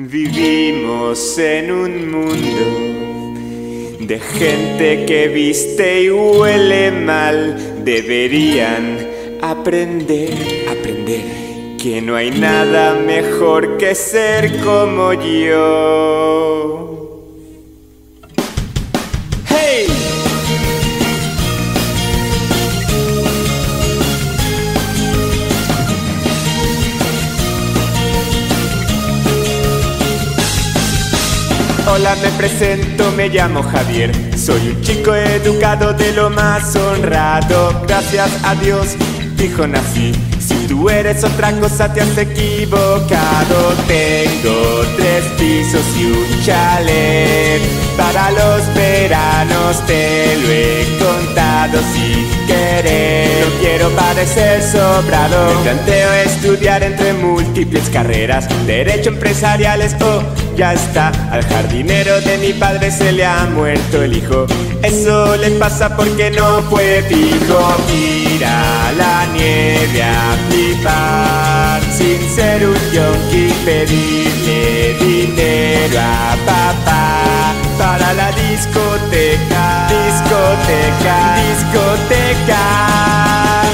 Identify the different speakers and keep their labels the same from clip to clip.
Speaker 1: Vivimos en un mundo de gente que viste y huele mal. Deberían aprender, aprender que no hay nada mejor que ser como yo. Hola, me presento, me llamo Javier. Soy un chico educado de lo más honrado. Gracias a Dios, dijo nací. Si tú eres otra cosa, te has equivocado. Tengo tres pisos y un chalet. Para los veranos te lo he contado sin querer. No quiero parecer sobrado. Me planteo estudiar entre múltiples carreras, derecho empresariales o ya está. Al jardinero de mi padre se le ha muerto el hijo. Eso le pasa porque no fue fijo. Ir a la nieve a flipar sin ser un yonki. Pedirle dinero a papá para la discoteca. Discoteca, discoteca.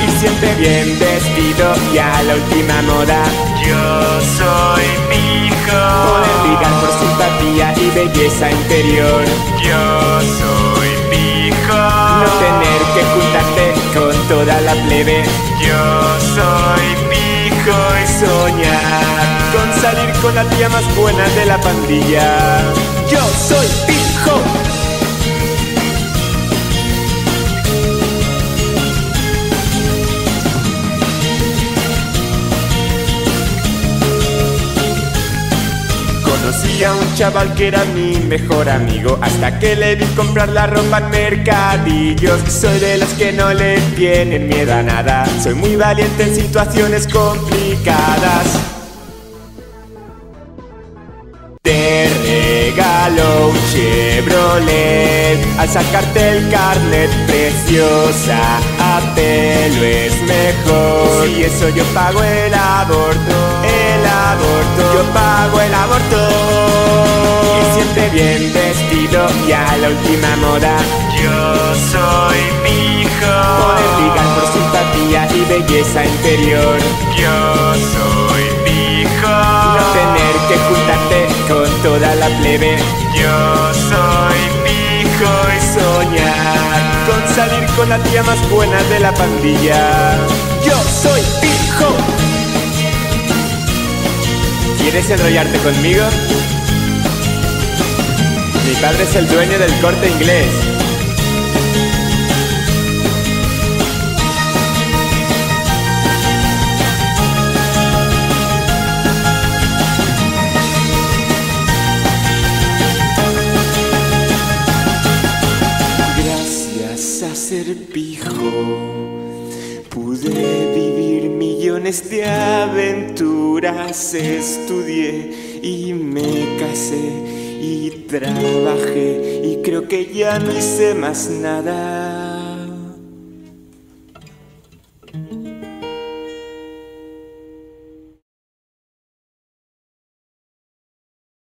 Speaker 1: Y siempre bien vestido y a la última moda. Yo soy pijo. Por simpatía y belleza interior. Yo soy pijo. No tener que juntarte con toda la plebe. Yo soy pijo y soñar con salir con la tía más buena de la pandilla. Yo soy pijo. Conocí a un chaval que era mi mejor amigo. Hasta que le vi comprar la ropa en mercadillos. Soy de los que no le tienen miedo a nada. Soy muy valiente en situaciones complicadas. Te regalo un Chevrolet. Al sacarte el carnet preciosa A pelo es mejor. Y eso yo pago el aborto El aborto. Yo pago el aborto bien vestido Y a la última moda. Yo soy pijo Poder ligar por simpatía y belleza interior. Yo soy pijo No tener que juntarte con toda la plebe. Yo soy pijo y soñar. Con salir con la tía más buena de la pandilla. Yo soy pijo ¿Quieres enrollarte conmigo? Mi padre es el dueño del corte inglés. Gracias a ser pijo pude vivir millones de aventuras, estudié y me casé y trabajé y creo que ya no hice más nada.